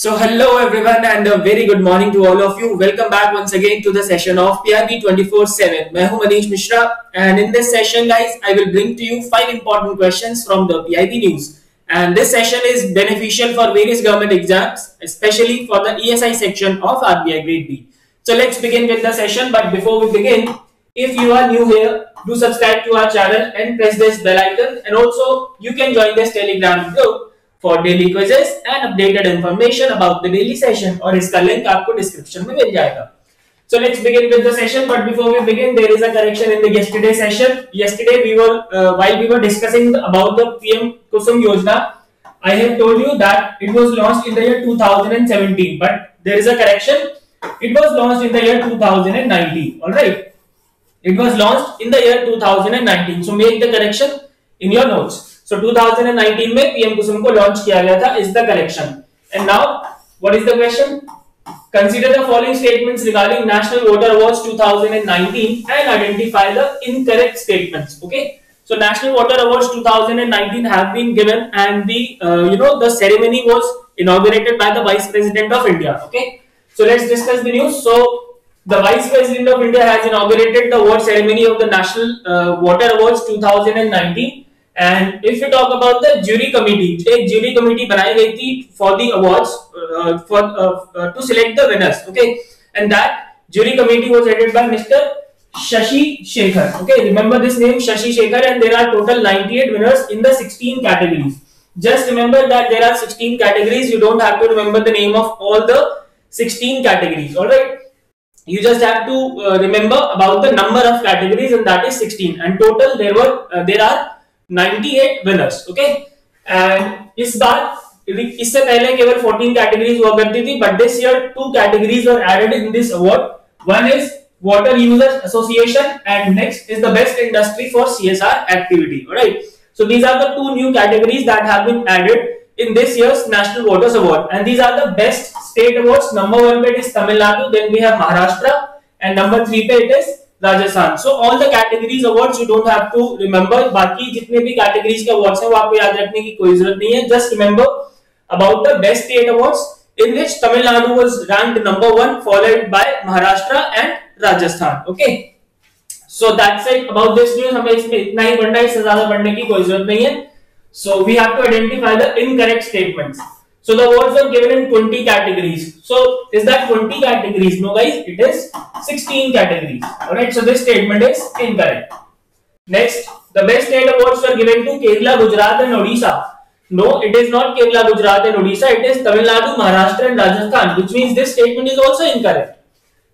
So hello everyone and a very good morning to all of you. Welcome back once again to the session of PIB 24-7. I am Manish Mishra and in this session guys, I will bring to you 5 important questions from the PIB news. And this session is beneficial for various government exams, especially for the ESI section of RBI Grade B. So let's begin with the session but before we begin, if you are new here, do subscribe to our channel and press this bell icon and also you can join this telegram group for daily quizzes and updated information about the daily session और इसका link आपको description में मिल जाएगा So let's begin with the session. But before we begin, there is a correction in the yesterday session. Yesterday we were uh, while we were discussing about the PM Kusum Yojana, I have told you that it was launched in the year 2017. But there is a correction. It was launched in the year 2019. All right. It was launched in the year 2019. So make the correction in your notes. So 2019 में PM कुसुम को launch किया गया था is the correction and now what is the question Consider the following statements regarding National Water Awards 2019 and identify the incorrect statements. Okay. So National Water Awards 2019 have been given and the uh, you know the ceremony was inaugurated by the Vice President of India. Okay. So let's discuss the news. So the Vice President of India has inaugurated the award ceremony of the National uh, Water Awards 2019 and if you talk about the jury committee एक jury committee बनाई गई थी for the awards for to select the winners okay and that jury committee was headed by mister Shashi Shekhar. Okay, remember this name Shashi Shekhar, and there are total 98 winners in the 16 categories. Just remember that there are 16 categories. You don't have to remember the name of all the 16 categories. All right. You just have to uh, remember about the number of categories, and that is 16. And total there were uh, there are 98 winners okay and इस बार इससे पहले केवल 14 categories हुआ करती थी but this year two categories were added in this award one is water users association and next is the best industry for csr activity all right so these are the two new categories that have been added in this year's national waters award and these are the best state awards number 1 पे it is tamil nadu then we have maharashtra and number 3 पे it is Rajasthan. So all the categories awards you don't have to remember बाकी जितने भी categories के awards हैं, वो आपको याद रखने की कोई ज़रूरत नहीं है। Just remember about the best state awards in which Tamil Nadu was rank number one followed by Maharashtra and Rajasthan okay so that's it about this news हमें इसमें इतना ही बढ़ना है, इससे ज़्यादा बढ़ने की कोई ज़रूरत नहीं है। So we have to identify the incorrect statements So the awards are given in 20 categories. So is that 20 categories? No guys, it is 16 categories. Alright, so this statement is incorrect. Next, the best state awards were given to Kerala, Gujarat and Odisha. No, it is not Kerala, Gujarat and Odisha. It is Tamil Nadu, Maharashtra and Rajasthan, which means this statement is also incorrect.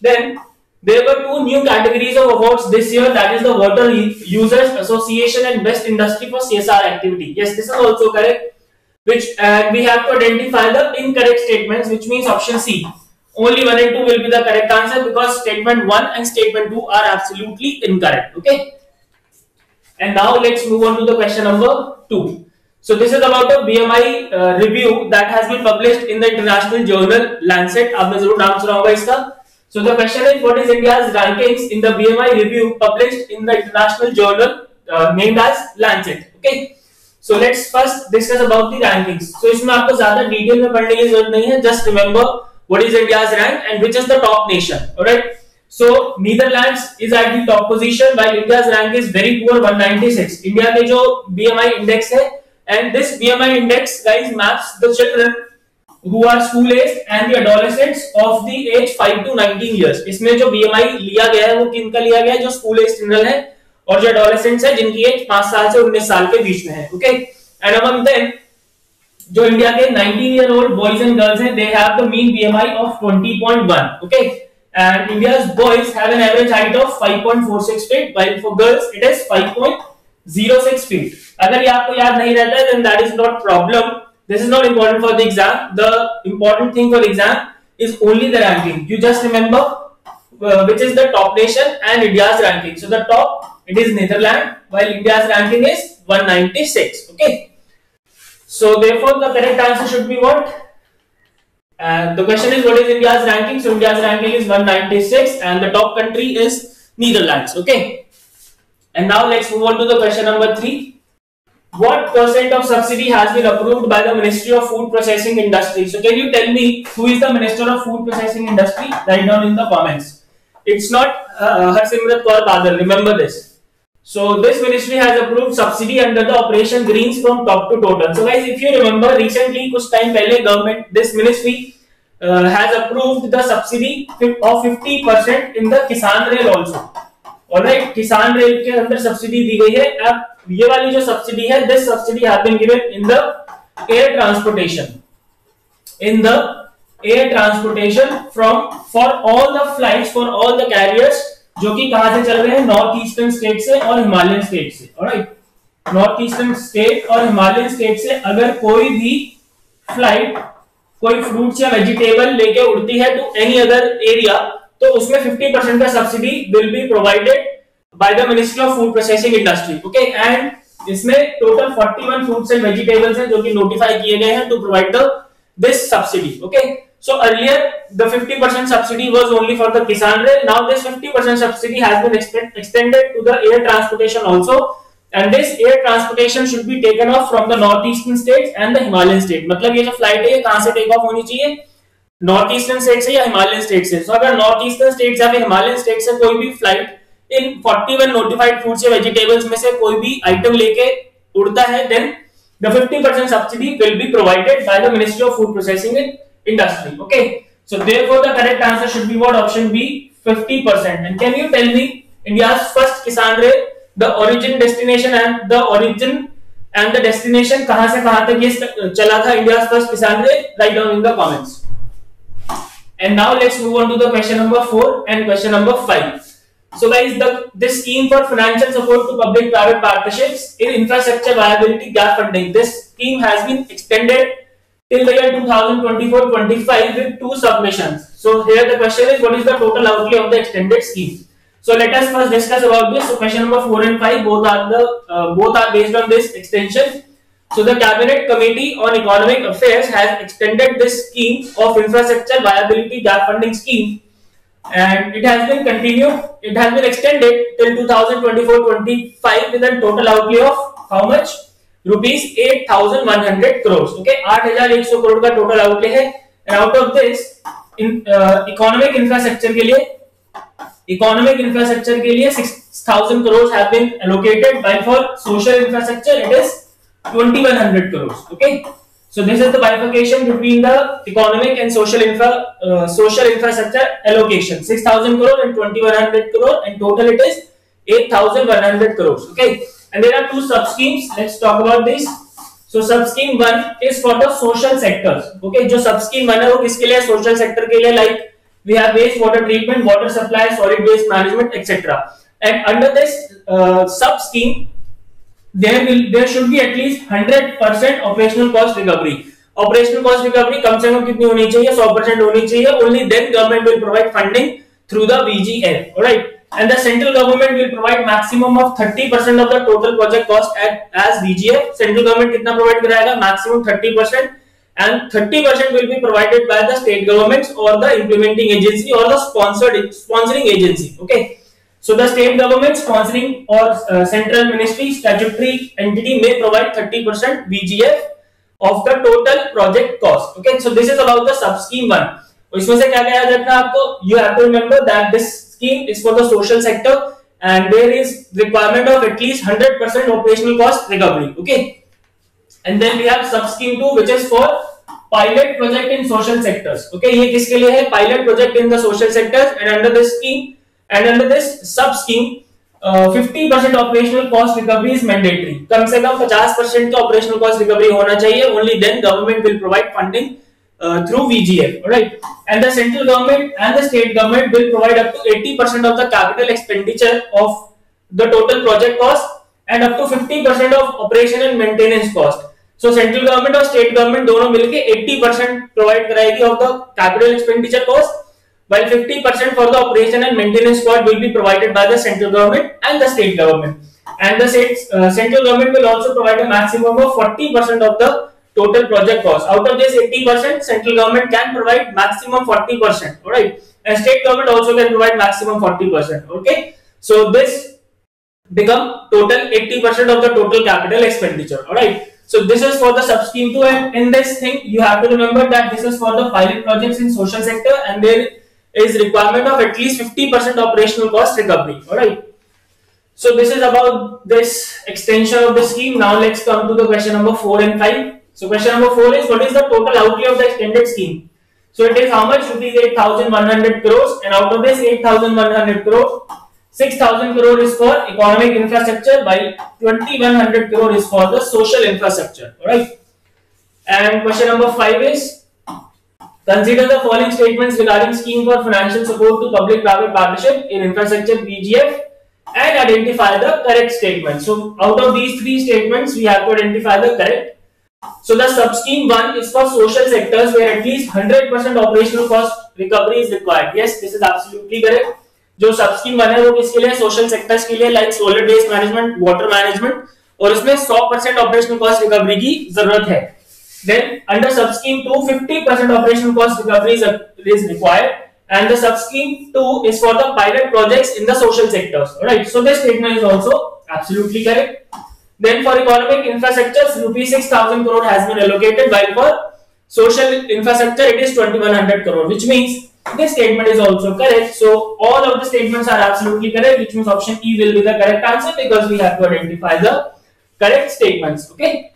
Then there were two new categories of awards this year. That is the Water Users Association and Best Industry for CSR Activity. Yes, this is also correct which and we have to identify the incorrect statements which means option C. Only 1 and 2 will be the correct answer because statement 1 and statement 2 are absolutely incorrect. Okay. And now let's move on to the question number 2. So this is about the BMI uh, review that has been published in the international journal Lancet. So the question is what is India's rankings in the BMI review published in the international journal uh, named as Lancet. Okay. So let's first discuss about the rankings so इसमें आपको ज़्यादा detail में पढ़ने की ज़रूरत नहीं है just remember what is India's rank and which is the top nation alright so Netherlands is at the top position while India's rank is very poor 196 India के जो बीएमआई इंडेक्स है and this BMI index guys maps the children who are school age and the adolescents of the age 5 to 19 years. इसमें जो BMI लिया गया है, वो किन का लिया गया है? जो स्कूल एज चिल्ड्रन है और जो एडोलेसेंट्स है, जिनकी एज पाँच साल से उन्नीस साल के बीच में है ओके एंड अमंग देम जो इंडिया के 19 year old boys and girls हैं they have the mean BMI of 20.1 okay and India's boys have an average height of 5.46 feet while for girls it is 5.06 feet अगर ये आपको याद नहीं रहता है that is not problem this is not important for the exam the important thing for exam is only the ranking you just remember uh, which is the top nation and India's ranking so the top It is Netherlands, while India's ranking is 196. Okay. So therefore, the correct answer should be what? And the question is, what is India's ranking? So India's ranking is 196, and the top country is Netherlands. Okay. And now let's move on to the question number three. what percent of subsidy has been approved by the Ministry of Food Processing Industry? So can you tell me who is the Minister of Food Processing Industry? Write down in the comments. It's not uh, Harsimrat Kaur Badal. Remember this. So this ministry has approved subsidy under the Operation Greens from top to total. So guys, if you remember recently, कुछ time पहले government this ministry uh, has approved the subsidy of 50% in the Kisan Rail also. Alright, Kisan Rail के अंदर subsidy दी गई है. अब ये वाली जो सब्सिडी है this subsidy have been given in the air transportation in the air transportation from for all the flights for all the carriers जो कि कहाँ से चल रहे हैं? नॉर्थ ईस्टर्न स्टेट से और हिमालयन स्टेट से ऑलराइट नॉर्थ ईस्टर्न स्टेट और हिमालयन स्टेट से अगर कोई भी फ़्लाइट कोई फ्रूट्स या वेजिटेबल लेके उड़ती है टू एनी अदर एरिया तो उसमें 50 परसेंट का subsidy will be provided by the ministry of food processing industry Okay, and इसमें टोटल 41 fruits and वेजिटेबल्स हैं जो कि नोटिफाई किए गए हैं to provide the this subsidy. Okay, so earlier the 50% subsidy was only for the Kisan Rail. Now this 50% subsidy has been extended to the air transportation also. And this air transportation should be taken off from the northeastern states and the Himalayan state. मतलब ये जो flight है ये कहाँ से take off होनी चाहिए north eastern state से या हिमालयन स्टेट से so, अगर नॉर्थ ईस्टर्न स्टेट या फिर हिमालयन स्टेट से कोई भी फ़्लाइट इन 41 नोटिफाइड फूड्स या वेजिटेबल्स में से कोई भी आइटम लेके उड़ता है then the 50% subsidy will be provided by the Ministry of Food Processing Industry. Okay. So therefore the correct answer should be what option B 50%. And can you tell me India's first Kisan Rail, the origin, destination and the origin and the destination कहां से कहां तक ये चला था India's first Kisan Rail? Write down in the comments. And now let's move on to the question number 4 and question number 5. So guys, the this scheme for financial support to public-private partnerships in infrastructure viability gap funding. This scheme has been extended till the year 2024-25 with two submissions. So here the question is, what is the total outlay of the extended scheme? So let us first discuss about this. So question number four and five both are the uh, both are based on this extension. So the Cabinet Committee on Economic Affairs has extended this scheme of infrastructure viability gap funding scheme and it has been continued it has been extended till 2024-25 with a total outlay of how much rupees eight thousand one hundred crore okay आठ हज़ार एक सौ करोड़ का total outlay है. Out of this economic infrastructure के लिए economic infrastructure के लिए six thousand crore have twenty one hundred crore okay so this is the between the economic and social infra social infrastructure allocation six thousand crore and twenty one hundred crore and total it is eight thousand one hundred crore okay And there are two sub schemes. Let's talk about this. So sub scheme 1 is for the social sectors. Okay. जो sub scheme 1 है वो किसके लिए social sector के लिए like we have waste water treatment, water supply, solid waste management, etc. And under this uh, sub scheme there will there should be at least 100% operational cost recovery operational cost recovery कम से कम कितनी होनी चाहिए 100% होनी चाहिए only then government will provide funding through the VGF alright and the central government will provide maximum of 30% of the total project cost at as VGF central government कितना provide कराएगा maximum 30% and 30% will be provided by the state governments or the implementing agency or the sponsored sponsoring agency okay So the state government sponsoring or uh, central ministry statutory entity may provide 30% VGF of the total project cost. Okay, so this is about the sub scheme one. इसमें से क्या क्या याद रखना आपको You have to remember that this scheme is for the social sector and there is requirement of at least 100% operational cost recovery. Okay, and then we have sub scheme two which is for pilot project in social sectors. Okay, ये किसके लिए है pilot project in the social sectors and under this scheme and under this sub scheme fifty percent operational cost recovery is mandatory कम से कम पचास percent का operational cost recovery होना चाहिए only then government will provide funding through VGF, right? And the central government and the state government will provide up to 80% of the capital expenditure of the total project cost and up to 50% of operation and maintenance cost. So central government और state government दोनों मिलके 80% provide कराएगी of the capital expenditure cost while 50% for the operation and maintenance cost will be provided by the central government and the state government. And the state, uh, central government will also provide a maximum of 40% of the total project cost. Out of this 80%, central government can provide maximum 40%. Alright. And state government also can provide maximum 40%. Okay. So this become total 80% of the total capital expenditure. All right. So this is for the sub scheme two, and in this thing you have to remember that this is for the pilot projects in social sector, and there is requirement of at least 50% operational cost recovery. All right. So this is about this extension of the scheme. Now let's come to the question number four and five. So question number four is what is the total outlay of the extended scheme? So it is how much rupees 8,100 crores, and out of this 8,100 crores, 6,000 crore is for economic infrastructure, by 2,100 crore is for the social infrastructure. Alright. And question number 5 is Consider the following statements regarding scheme for financial support to public-private partnership in infrastructure VGF and identify the correct statement. So out of these three statements, we have to identify the correct. So the sub scheme one is for social sectors where at least hundred percent operational cost recovery is required. Yes, this is absolutely correct. जो सब scheme बने वो किसके लिए? Social sectors के लिए like solar waste management water management और इसमें 100 परसेंट ऑपरेशनल कॉस्ट रिकवरी की ज़रूरत है। Then under sub scheme two 50 percent operational cost recovery is required and the sub scheme two is for the pilot projects in the social sectors right so this statement is also absolutely correct then for economic infrastructures rupees 6000 crore has been allocated while for social infrastructure it is 2100 crore which means this statement is also correct. So all of the statements are absolutely correct, which means option E will be the correct answer because we have to identify the correct statements. Okay.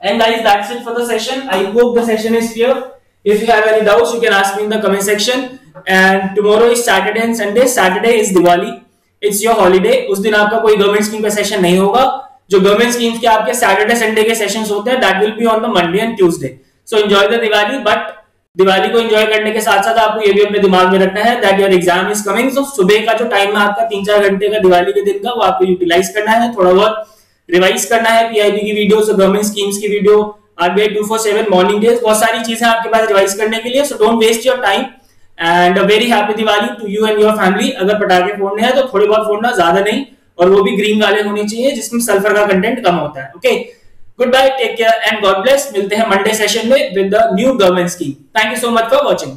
And guys, that's it for the session. I hope the session is clear. If you have any doubts, you can ask me in the comment section. And tomorrow is Saturday and Sunday. Saturday is Diwali. It's your holiday. उस दिन आपका कोई government scheme का session नहीं होगा जो government schemes के आपके सैटरडे संडे के सेशंस होते हैं that will be on the Monday and Tuesday so enjoy the Diwali but Diwali को एंजॉय करने के साथ साथ आपको ये भी अपने दिमाग में रखना है that your exam is coming so सुबह का जो टाइम है आपका तीन चार घंटे का दिवाली के दिन का, वो आपको यूटिलाइज करना है. थोड़ा बहुत रिवाइज करना है पीआईबी की वीडियो गवर्नमेंट स्कीम्स की video RBI two four seven morning days बहुत सारी चीज़ें आपके पास रिवाइज करने के लिए. So don't waste your time and very happy Diwali to you and your family अगर पटाखे फोड़ने हैं तो थोड़े बहुत फोड़ना, ज़्यादा नहीं. और वो भी ग्रीन वाले होने चाहिए, जिसमें सल्फ़र का कंटेंट कम होता है। Okay good bye take care and God bless मिलते हैं मंडे सेशन में with the new government scheme thank you so much for watching